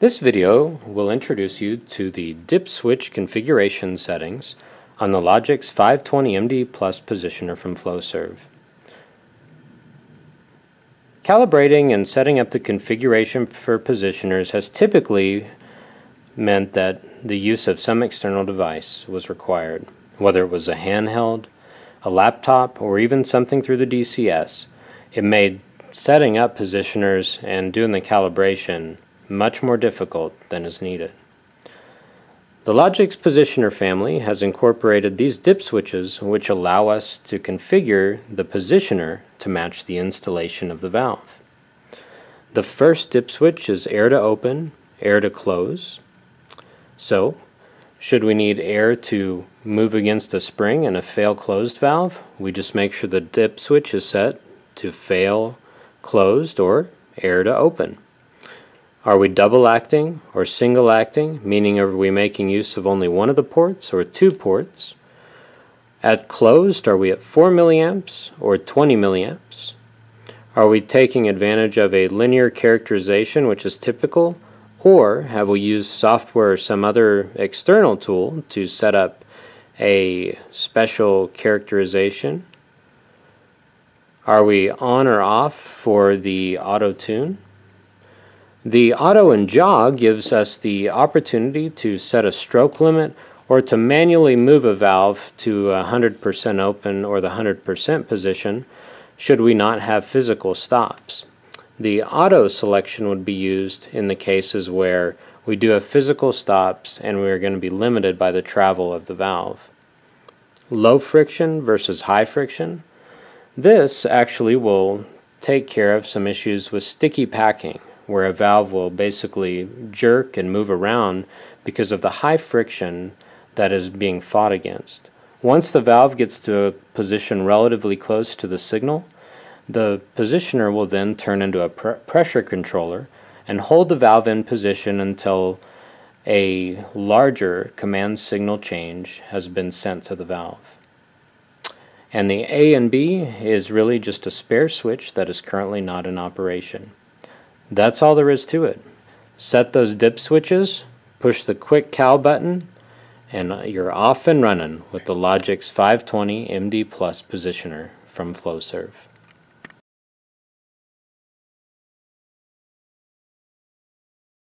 This video will introduce you to the dip switch configuration settings on the Logix 520MD Plus positioner from Flowserve. Calibrating and setting up the configuration for positioners has typically meant that the use of some external device was required, whether it was a handheld, a laptop, or even something through the DCS. It made setting up positioners and doing the calibration much more difficult than is needed. The Logix Positioner family has incorporated these dip switches which allow us to configure the positioner to match the installation of the valve. The first dip switch is air to open, air to close. So, should we need air to move against a spring in a fail closed valve, we just make sure the dip switch is set to fail closed or air to open. Are we double acting or single acting, meaning are we making use of only one of the ports or two ports? At closed, are we at 4 milliamps or 20 milliamps? Are we taking advantage of a linear characterization, which is typical, or have we used software or some other external tool to set up a special characterization? Are we on or off for the auto tune? The auto and jog gives us the opportunity to set a stroke limit or to manually move a valve to 100% open or the 100% position should we not have physical stops. The auto selection would be used in the cases where we do have physical stops and we are going to be limited by the travel of the valve. Low friction versus high friction. This actually will take care of some issues with sticky packing where a valve will basically jerk and move around because of the high friction that is being fought against. Once the valve gets to a position relatively close to the signal, the positioner will then turn into a pr pressure controller and hold the valve in position until a larger command signal change has been sent to the valve. And the A and B is really just a spare switch that is currently not in operation. That's all there is to it. Set those dip switches, push the quick cal button, and you're off and running with the Logix 520 MD Plus positioner from Flowserve.